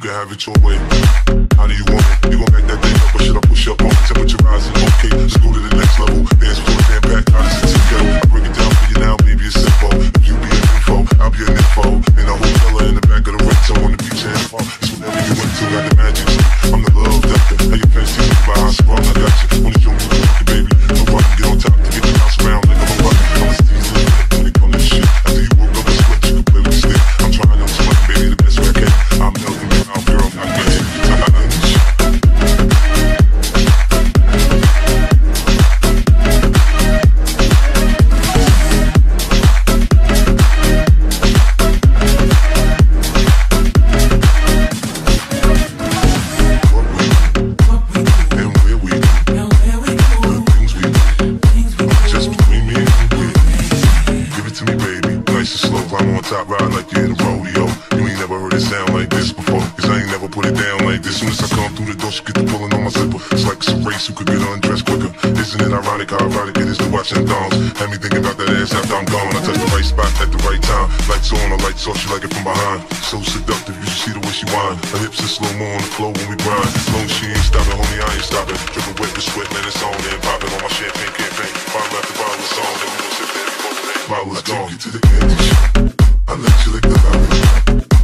to have it your way. How do you want it? You gon' back that thing up or should I push up on it? Temperature rising, okay, let's go to the next level. Dance floor, jam packed, how does it go? I break it down for you now, baby, it's simple. If you be an info, I'll be an info. In a hotel or in the back of the rental on the beach and park. It's whatever you went to, got the magic. I'm the love doctor. How your fans teach me by strong I got top, ride like you're in a rodeo. You ain't never heard it sound like this before, cause I ain't never put it down like this. Soon as I come through the door, she get the pulling on my zipper. It's like it's a race who could get undressed quicker. Isn't it ironic how ironic it is to watch them thongs? Had me thinking about that ass after I'm gone. I touch the right spot at the right time. Lights on, the lights off, she like it from behind. So seductive, you should see the way she whine. Her hips are slow mo on the floor when we grind. Long as she ain't stopping, homie, I ain't stopping. Dripping wet with sweat, man, it's on and popping on my champagne campaign. Bottle after bottle, it's on, and we gon' sit there before the day. Bottle is gone. I take you to the shop. I let you lick the lollipop.